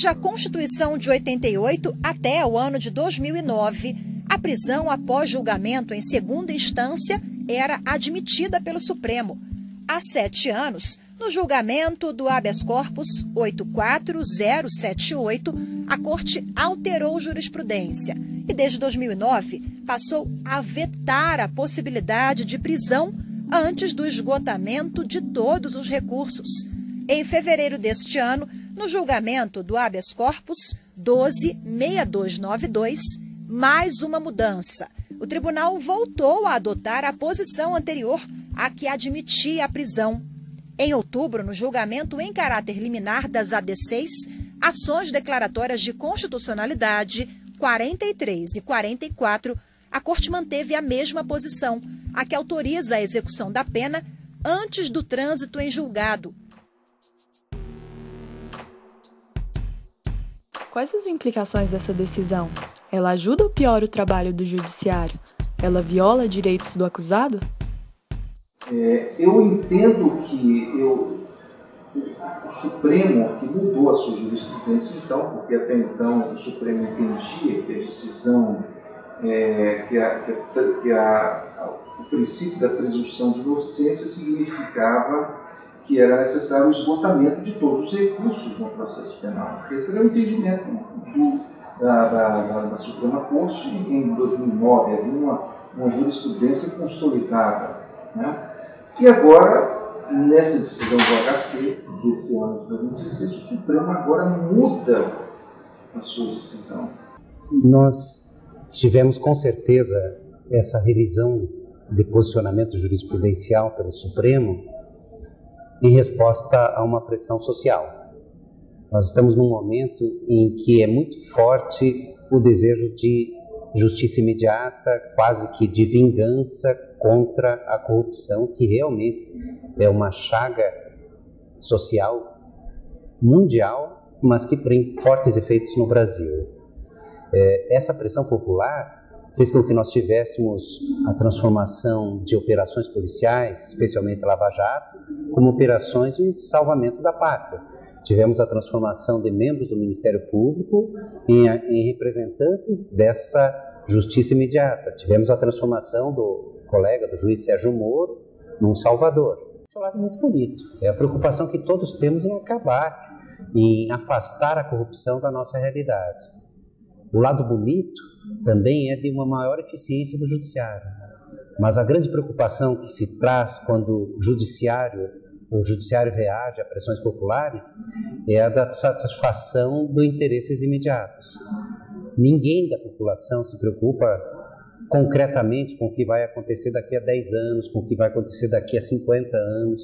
Desde a Constituição de 88 até o ano de 2009, a prisão após julgamento em segunda instância era admitida pelo Supremo. Há sete anos, no julgamento do habeas corpus 84078, a Corte alterou jurisprudência e, desde 2009, passou a vetar a possibilidade de prisão antes do esgotamento de todos os recursos. Em fevereiro deste ano, no julgamento do habeas corpus 126292, mais uma mudança. O tribunal voltou a adotar a posição anterior à que admitia a prisão. Em outubro, no julgamento em caráter liminar das AD6, ações declaratórias de constitucionalidade 43 e 44, a Corte manteve a mesma posição, a que autoriza a execução da pena antes do trânsito em julgado, Quais as implicações dessa decisão? Ela ajuda ou piora o trabalho do judiciário? Ela viola direitos do acusado? É, eu entendo que eu, o Supremo que mudou a sua jurisprudência então, porque até então o Supremo entendia que a decisão, é, que, a, que, a, que a, o princípio da presunção de inocência significava que era necessário o esgotamento de todos os recursos no processo penal. Esse era o entendimento do, da, da, da, Suprema Corte em 2009, havia uma, uma jurisprudência consolidada. Né? E agora, nessa decisão do HC desse ano de 2016, o Supremo agora muda a sua decisão. Nós tivemos com certeza essa revisão de posicionamento jurisprudencial pelo Supremo em resposta a uma pressão social. Nós estamos num momento em que é muito forte o desejo de justiça imediata, quase que de vingança contra a corrupção, que realmente é uma chaga social mundial, mas que tem fortes efeitos no Brasil. É, essa pressão popular fez com que nós tivéssemos a transformação de operações policiais, especialmente Lava Jato, como operações de salvamento da pátria. Tivemos a transformação de membros do Ministério Público em, em representantes dessa justiça imediata. Tivemos a transformação do colega, do juiz Sérgio Moro, num salvador. Esse é um lado muito bonito. É a preocupação que todos temos em acabar, em afastar a corrupção da nossa realidade. O lado bonito também é de uma maior eficiência do judiciário. Mas a grande preocupação que se traz quando o judiciário, o judiciário reage a pressões populares é a da satisfação dos interesses imediatos. Ninguém da população se preocupa concretamente com o que vai acontecer daqui a 10 anos, com o que vai acontecer daqui a 50 anos.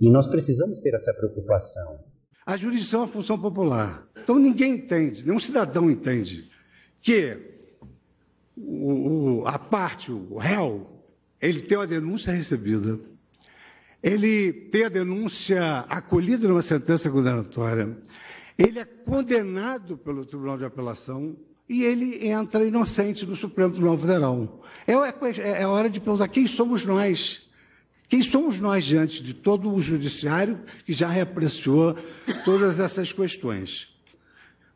E nós precisamos ter essa preocupação. A jurisdição é uma função popular. Então ninguém entende, nenhum cidadão entende que o, o, a parte, o réu, ele tem uma denúncia recebida, ele tem a denúncia acolhida numa sentença condenatória, ele é condenado pelo Tribunal de Apelação e ele entra inocente no Supremo Tribunal Federal. É, é, é hora de perguntar quem somos nós quem somos nós diante de todo o judiciário que já reapreciou todas essas questões?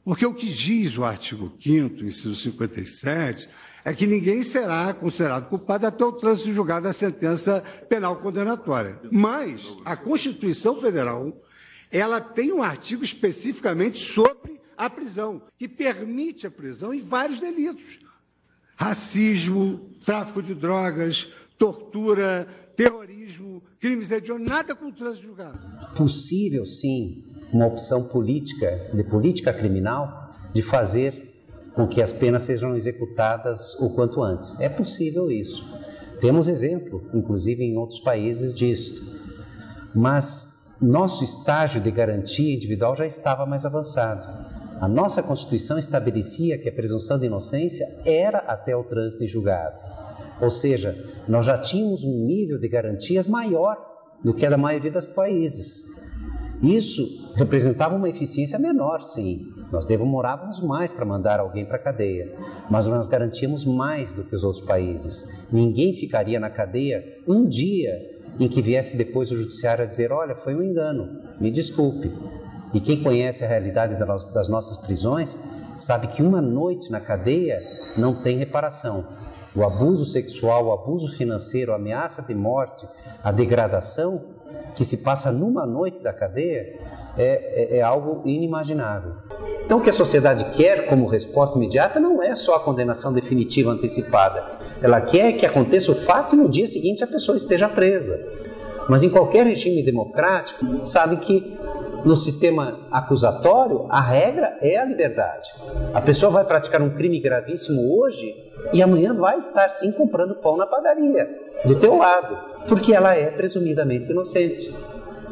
Porque o que diz o artigo 5 inciso 57, é que ninguém será considerado culpado até o trânsito julgado da sentença penal condenatória. Mas a Constituição Federal, ela tem um artigo especificamente sobre a prisão, que permite a prisão em vários delitos. Racismo, tráfico de drogas, tortura, terrorismo, crimes hediondos, nada com o julgado. Possível, sim, uma opção política, de política criminal, de fazer com que as penas sejam executadas o quanto antes. É possível isso. Temos exemplo, inclusive em outros países, disso. Mas nosso estágio de garantia individual já estava mais avançado. A nossa Constituição estabelecia que a presunção de inocência era até o trânsito em julgado. Ou seja, nós já tínhamos um nível de garantias maior do que a da maioria dos países. Isso representava uma eficiência menor, sim. Nós demorávamos mais para mandar alguém para a cadeia, mas nós garantíamos mais do que os outros países. Ninguém ficaria na cadeia um dia em que viesse depois o judiciário a dizer: olha, foi um engano, me desculpe. E quem conhece a realidade das nossas prisões sabe que uma noite na cadeia não tem reparação. O abuso sexual, o abuso financeiro, a ameaça de morte, a degradação que se passa numa noite da cadeia é, é, é algo inimaginável. Então, o que a sociedade quer como resposta imediata não é só a condenação definitiva antecipada. Ela quer que aconteça o fato e no dia seguinte a pessoa esteja presa. Mas em qualquer regime democrático, sabe que no sistema acusatório, a regra é a liberdade. A pessoa vai praticar um crime gravíssimo hoje e amanhã vai estar sim comprando pão na padaria, do teu lado, porque ela é presumidamente inocente.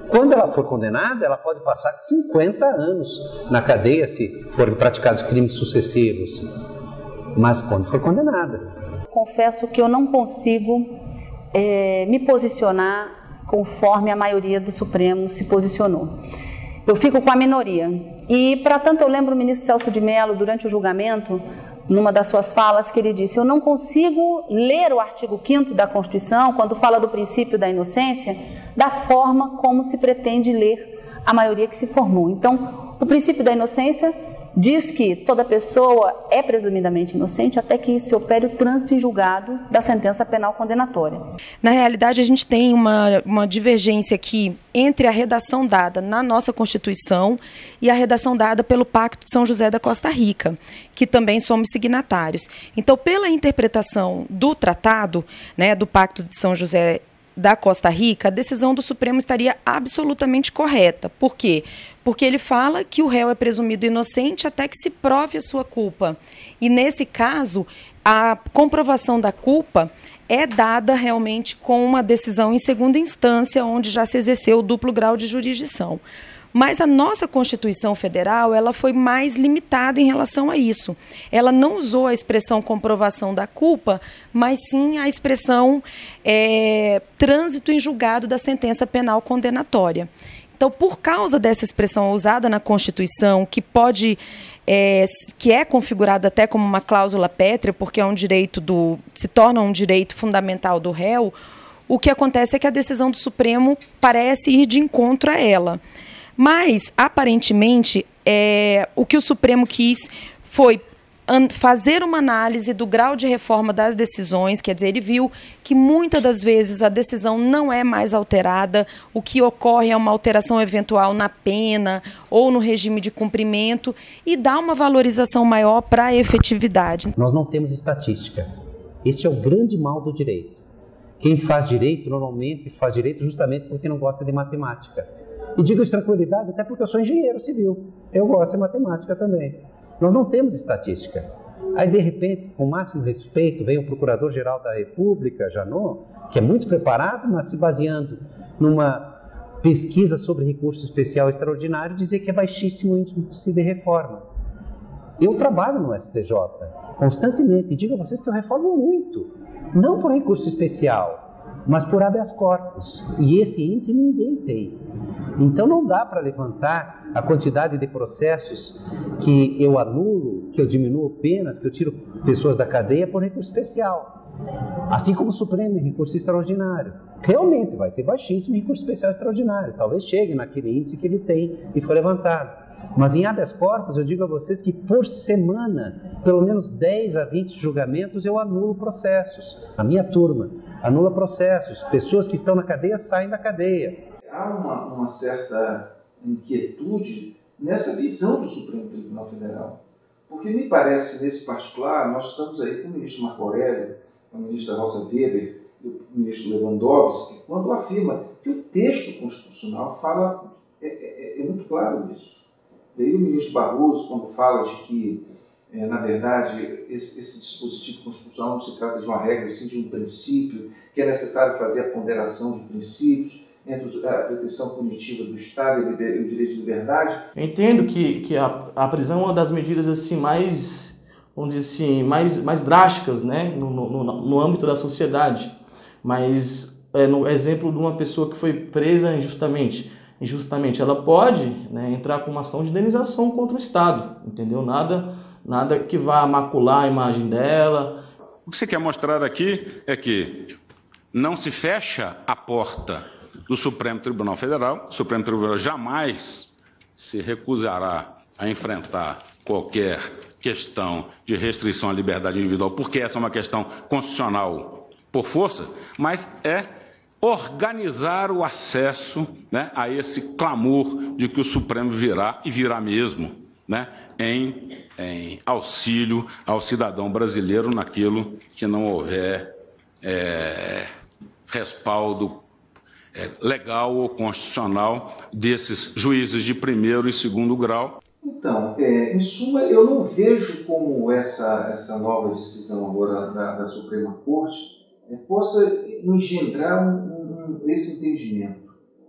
Quando ela for condenada, ela pode passar 50 anos na cadeia se forem praticados crimes sucessivos. Mas quando for condenada. Confesso que eu não consigo é, me posicionar conforme a maioria do Supremo se posicionou. Eu fico com a minoria. E, para tanto, eu lembro o ministro Celso de Mello, durante o julgamento, numa das suas falas, que ele disse: Eu não consigo ler o artigo 5 da Constituição, quando fala do princípio da inocência, da forma como se pretende ler a maioria que se formou. Então, o princípio da inocência diz que toda pessoa é presumidamente inocente até que se opere o trânsito em julgado da sentença penal condenatória. Na realidade, a gente tem uma, uma divergência aqui entre a redação dada na nossa Constituição e a redação dada pelo Pacto de São José da Costa Rica, que também somos signatários. Então, pela interpretação do tratado, né, do Pacto de São José da Costa Rica, a decisão do Supremo estaria absolutamente correta. Por quê? Porque ele fala que o réu é presumido inocente até que se prove a sua culpa. E nesse caso, a comprovação da culpa é dada realmente com uma decisão em segunda instância, onde já se exerceu o duplo grau de jurisdição. Mas a nossa Constituição Federal ela foi mais limitada em relação a isso. Ela não usou a expressão comprovação da culpa, mas sim a expressão é, trânsito em julgado da sentença penal condenatória. Então, por causa dessa expressão usada na Constituição, que pode é, que é configurada até como uma cláusula pétrea, porque é um direito do se torna um direito fundamental do réu, o que acontece é que a decisão do Supremo parece ir de encontro a ela. Mas, aparentemente, é, o que o Supremo quis foi fazer uma análise do grau de reforma das decisões, quer dizer, ele viu que muitas das vezes a decisão não é mais alterada, o que ocorre é uma alteração eventual na pena ou no regime de cumprimento e dá uma valorização maior para a efetividade. Nós não temos estatística. Este é o grande mal do direito. Quem faz direito normalmente faz direito justamente porque não gosta de matemática. E digo isso tranquilidade até porque eu sou engenheiro civil. Eu gosto de matemática também. Nós não temos estatística. Aí, de repente, com o máximo respeito, vem o Procurador-Geral da República, Janot, que é muito preparado, mas se baseando numa pesquisa sobre recurso especial extraordinário, dizer que é baixíssimo o índice de reforma. Eu trabalho no STJ constantemente e digo a vocês que eu reformo muito, não por recurso especial, mas por habeas corpus. E esse índice ninguém tem. Então não dá para levantar a quantidade de processos que eu anulo, que eu diminuo penas, que eu tiro pessoas da cadeia por recurso especial. Assim como o Supremo em recurso extraordinário. Realmente vai ser baixíssimo recurso especial extraordinário. Talvez chegue naquele índice que ele tem e foi levantado. Mas em habeas corpus, eu digo a vocês que por semana, pelo menos 10 a 20 julgamentos, eu anulo processos. A minha turma anula processos. Pessoas que estão na cadeia saem da cadeia há uma, uma certa inquietude nessa visão do Supremo Tribunal Federal. Porque me parece, nesse particular, nós estamos aí com o ministro Marco Aurélio, com a ministra Rosa Weber e o ministro Lewandowski, quando afirma que o texto constitucional fala, é, é, é muito claro isso. E aí o ministro Barroso, quando fala de que, é, na verdade, esse, esse, dispositivo constitucional não se trata de uma regra, sim de um princípio, que é necessário fazer a ponderação de princípios, entre a proteção punitiva do Estado e o direito de liberdade? entendo que, que a, a prisão é uma das medidas assim mais, vamos dizer assim, mais, mais drásticas né, no, no, no âmbito da sociedade. Mas, é, no exemplo de uma pessoa que foi presa injustamente, injustamente ela pode né, entrar com uma ação de indenização contra o Estado, entendeu? Nada, nada que vá macular a imagem dela. O que você quer mostrar aqui é que não se fecha a porta do Supremo Tribunal Federal. O Supremo Tribunal jamais se recusará a enfrentar qualquer questão de restrição à liberdade individual, porque essa é uma questão constitucional por força, mas é organizar o acesso né, a esse clamor de que o Supremo virá e virá mesmo né, em, em auxílio ao cidadão brasileiro naquilo que não houver é, respaldo legal ou constitucional desses juízes de primeiro e segundo grau. Então, é, em suma, eu não vejo como essa, essa nova decisão agora da, da Suprema Corte é, possa engendrar um, um, esse entendimento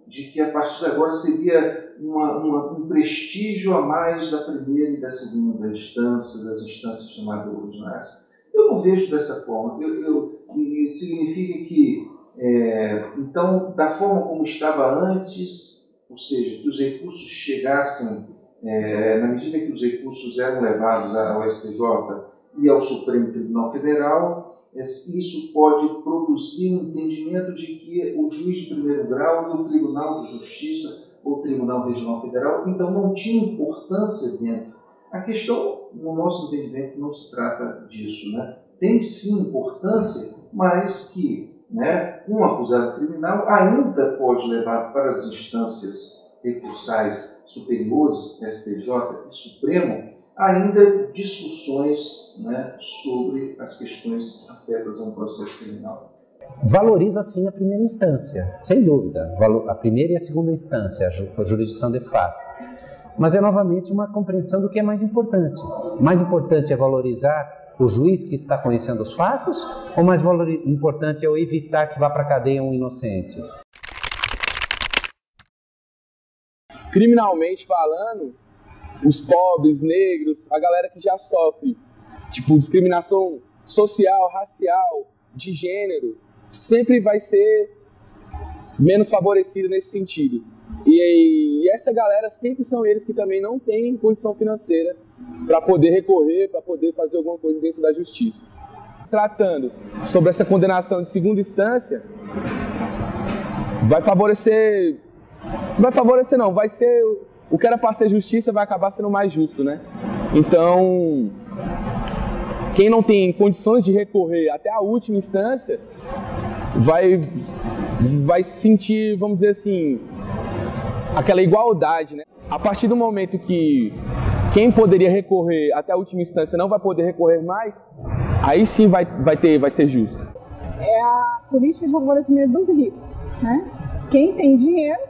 de que a partir de agora seria uma, uma, um prestígio a mais da primeira e da segunda instância, das instâncias chamadas originárias. Eu não vejo dessa forma. Eu, eu, significa que é, então, da forma como estava antes, ou seja, que os recursos chegassem, é, na medida que os recursos eram levados ao STJ e ao Supremo Tribunal Federal, isso pode produzir um entendimento de que o juiz de primeiro grau e o Tribunal de Justiça ou Tribunal Regional Federal, então não tinha importância dentro. A questão, no nosso entendimento, não se trata disso. Né? Tem sim importância, mas que né, um acusado criminal ainda pode levar para as instâncias recursais superiores, STJ e Supremo, ainda discussões né, sobre as questões afetas a um processo criminal. Valoriza sim a primeira instância, sem dúvida, a primeira e a segunda instância, a jurisdição de fato. Mas é novamente uma compreensão do que é mais importante. Mais importante é valorizar o juiz que está conhecendo os fatos ou mais importante é eu evitar que vá para a cadeia um inocente? Criminalmente falando, os pobres, negros, a galera que já sofre, tipo, discriminação social, racial, de gênero, sempre vai ser menos favorecido nesse sentido. E, e, essa galera sempre são eles que também não têm condição financeira para poder recorrer, para poder fazer alguma coisa dentro da justiça. Tratando sobre essa condenação de segunda instância, vai favorecer. Vai favorecer, não, vai ser. O que era para ser justiça vai acabar sendo mais justo, né? Então, quem não tem condições de recorrer até a última instância vai, vai sentir, vamos dizer assim, aquela igualdade, né? A partir do momento que quem poderia recorrer até a última instância não vai poder recorrer mais, aí sim vai, vai, ter, vai ser justo. É a política de favorecimento dos ricos, né? Quem tem dinheiro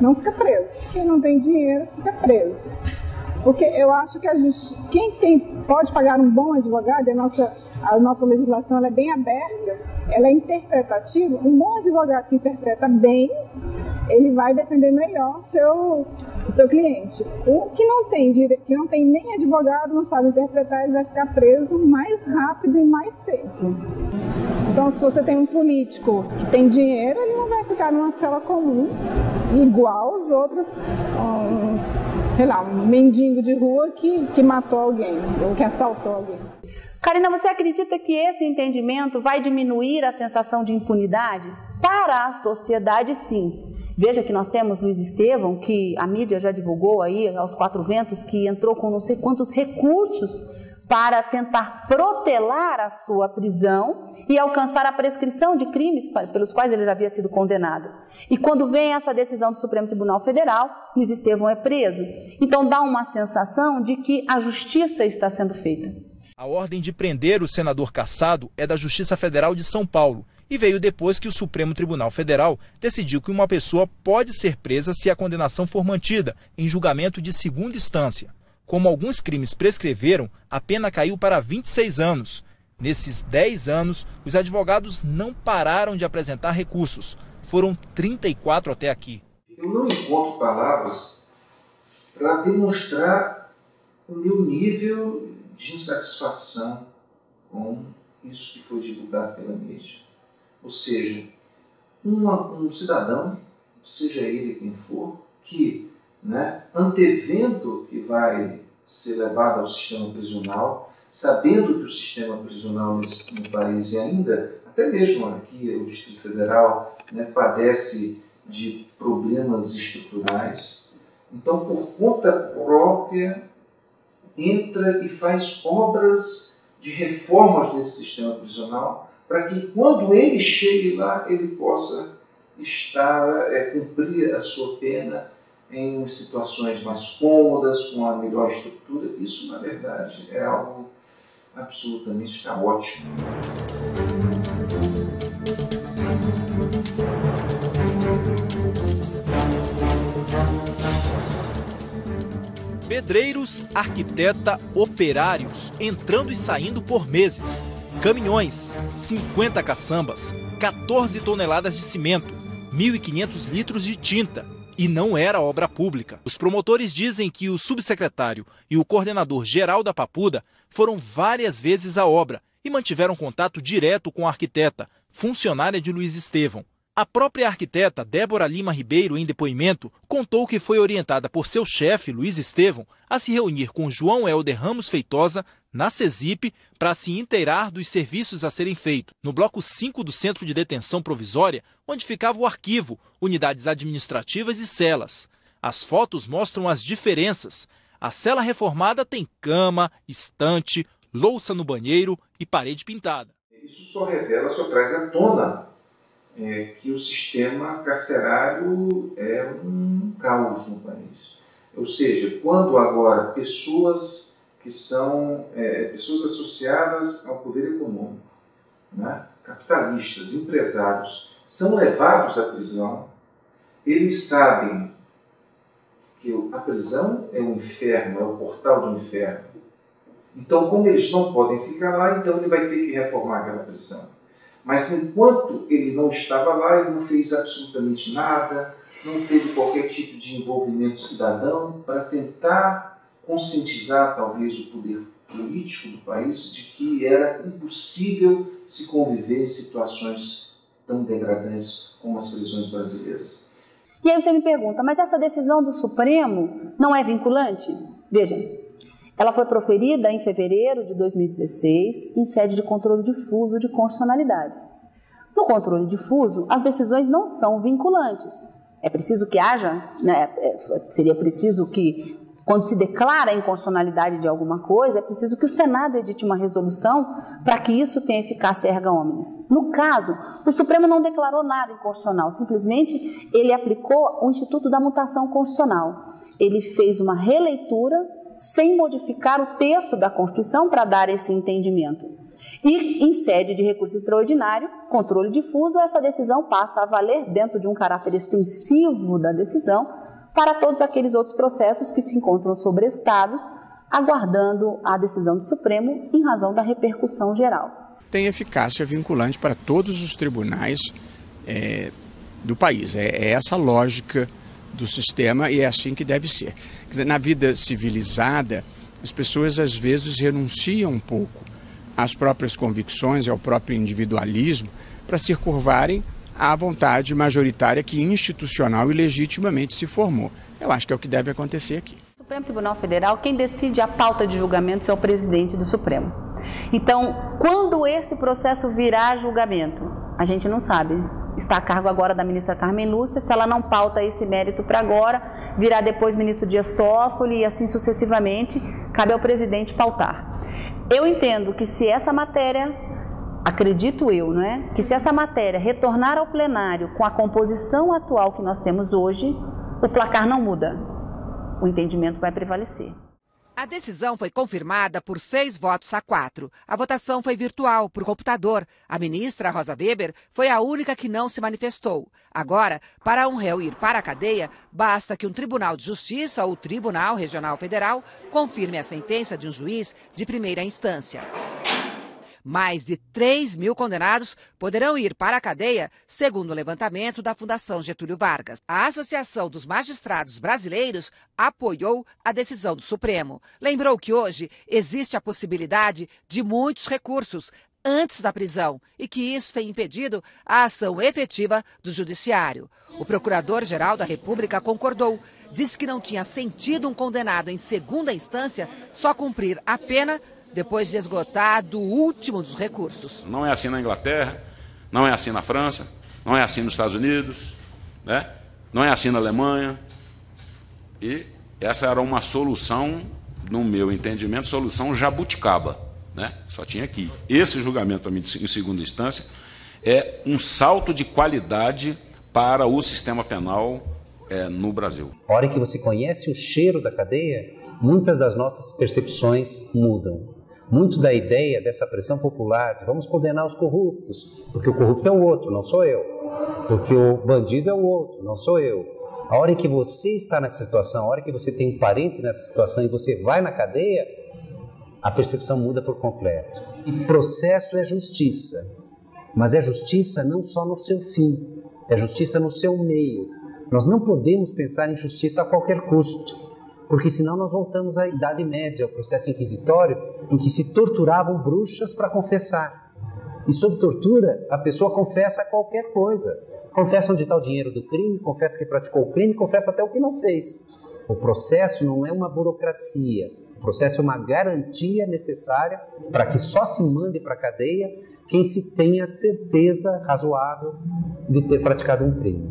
não fica preso, quem não tem dinheiro fica preso. Porque eu acho que a justi... quem tem, pode pagar um bom advogado, a nossa, a nossa legislação é bem aberta, ela é interpretativa. Um bom advogado que interpreta bem ele vai defender melhor seu, o seu cliente. O que não tem que não tem nem advogado, não sabe interpretar, ele vai ficar preso mais rápido e mais tempo. Então, se você tem um político que tem dinheiro, ele não vai ficar numa cela comum, igual os outros, um, sei lá, um mendigo de rua que, que matou alguém ou que assaltou alguém. Karina, você acredita que esse entendimento vai diminuir a sensação de impunidade? Para a sociedade, sim. Veja que nós temos Luiz Estevão, que a mídia já divulgou aí aos quatro ventos, que entrou com não sei quantos recursos para tentar protelar a sua prisão e alcançar a prescrição de crimes pelos quais ele já havia sido condenado. E quando vem essa decisão do Supremo Tribunal Federal, Luiz Estevão é preso. Então dá uma sensação de que a justiça está sendo feita. A ordem de prender o senador caçado é da Justiça Federal de São Paulo e veio depois que o Supremo Tribunal Federal decidiu que uma pessoa pode ser presa se a condenação for mantida em julgamento de segunda instância. Como alguns crimes prescreveram, a pena caiu para 26 anos. Nesses 10 anos, os advogados não pararam de apresentar recursos. Foram 34 até aqui. Eu não encontro palavras para demonstrar o meu nível de insatisfação com isso que foi divulgado pela mídia. Ou seja, uma, um cidadão, seja ele quem for, que, né, antevendo que vai ser levado ao sistema prisional, sabendo que o sistema prisional no país e ainda, até mesmo aqui, o Distrito Federal, né, padece de problemas estruturais, Então, por conta própria, entra e faz obras de reformas nesse sistema prisional, para que quando ele chegue lá, ele possa estar, é, cumprir a sua pena em situações mais cômodas, com a melhor estrutura. Isso, na verdade, é algo absolutamente caótico. Pedreiros, arquiteta, operários entrando e saindo por meses. Caminhões, 50 caçambas, 14 toneladas de cimento, 1.500 litros de tinta. E não era obra pública. Os promotores dizem que o subsecretário e o coordenador geral da Papuda foram várias vezes à obra e mantiveram contato direto com a arquiteta, funcionária de Luiz Estevão. A própria arquiteta Débora Lima Ribeiro, em depoimento, contou que foi orientada por seu chefe, Luiz Estevão, a se reunir com João Helder Ramos Feitosa na CESIP para se inteirar dos serviços a serem feitos. No bloco 5 do Centro de Detenção Provisória, onde ficava o arquivo, unidades administrativas e celas. As fotos mostram as diferenças. A cela reformada tem cama, estante, louça no banheiro e parede pintada. Isso só revela, só traz à tona é, que o sistema carcerário é um caos no país. Ou seja, quando agora pessoas que são é, pessoas associadas ao poder econômico, né, capitalistas, empresários, são levados à prisão, eles sabem que a prisão é o inferno, é o portal do inferno. Então, como eles não podem ficar lá, então ele vai ter que reformar aquela prisão. Mas enquanto ele não estava lá, ele não fez absolutamente nada, não teve qualquer tipo de envolvimento cidadão para tentar conscientizar talvez o poder político do país de que era impossível se conviver em situações tão degradantes como as prisões brasileiras. E aí você me pergunta, mas essa decisão do Supremo não é vinculante? Veja, ela foi proferida em fevereiro de 2016 em sede de controle difuso de constitucionalidade. No controle difuso, as decisões não são vinculantes. É preciso que haja, né, é, seria preciso que, quando se declara a inconstitucionalidade de alguma coisa, é preciso que o Senado edite uma resolução para que isso tenha eficácia erga omnes. No caso, o Supremo não declarou nada inconstitucional, simplesmente ele aplicou o Instituto da Mutação Constitucional. Ele fez uma releitura sem modificar o texto da Constituição para dar esse entendimento. E, em sede de recurso extraordinário, controle difuso, essa decisão passa a valer dentro de um caráter extensivo da decisão para todos aqueles outros processos que se encontram sobrestados, aguardando a decisão do Supremo em razão da repercussão geral. Tem eficácia vinculante para todos os tribunais é, do país. É, é essa lógica do sistema e é assim que deve ser. Quer dizer, na vida civilizada, as pessoas às vezes renunciam um pouco às próprias convicções e ao próprio individualismo para se curvarem à vontade majoritária que institucional e legitimamente se formou. Eu acho que é o que deve acontecer aqui. Supremo Tribunal Federal, quem decide a pauta de julgamentos é o presidente do Supremo. Então, quando esse processo virar julgamento, a gente não sabe está a cargo agora da ministra Carmen Lúcia. Se ela não pauta esse mérito para agora, virá depois ministro Dias Toffoli e assim sucessivamente, cabe ao presidente pautar. Eu entendo que se essa matéria, acredito eu, não é? Que se essa matéria retornar ao plenário com a composição atual que nós temos hoje, o placar não muda. O entendimento vai prevalecer. A decisão foi confirmada por seis votos a quatro. A votação foi virtual, por computador. A ministra Rosa Weber foi a única que não se manifestou. Agora, para um réu ir para a cadeia, basta que um tribunal de justiça ou tribunal regional federal confirme a sentença de um juiz de primeira instância. Mais de 3 mil condenados poderão ir para a cadeia, segundo o levantamento da Fundação Getúlio Vargas. A Associação dos Magistrados Brasileiros apoiou a decisão do Supremo. Lembrou que hoje existe a possibilidade de muitos recursos antes da prisão e que isso tem impedido a ação efetiva do Judiciário. O Procurador-Geral da República concordou. Disse que não tinha sentido um condenado em segunda instância só cumprir a pena depois de esgotado o último dos recursos. Não é assim na Inglaterra, não é assim na França, não é assim nos Estados Unidos, né? não é assim na Alemanha. E essa era uma solução, no meu entendimento, solução jabuticaba. Né? Só tinha aqui. Esse julgamento, em segunda instância, é um salto de qualidade para o sistema penal é, no Brasil. A hora que você conhece o cheiro da cadeia, muitas das nossas percepções mudam. Muito da ideia dessa pressão popular de vamos condenar os corruptos, porque o corrupto é o outro, não sou eu. Porque o bandido é o outro, não sou eu. A hora que você está nessa situação, a hora que você tem um parente nessa situação e você vai na cadeia, a percepção muda por completo. E processo é justiça, mas é justiça não só no seu fim, é justiça no seu meio. Nós não podemos pensar em justiça a qualquer custo, porque senão nós voltamos à Idade Média, ao processo inquisitório, em que se torturavam bruxas para confessar. E sob tortura, a pessoa confessa qualquer coisa. Confessa onde está o dinheiro do crime, confessa que praticou o crime, confessa até o que não fez. O processo não é uma burocracia, o processo é uma garantia necessária para que só se mande para a cadeia quem se tenha certeza razoável de ter praticado um crime.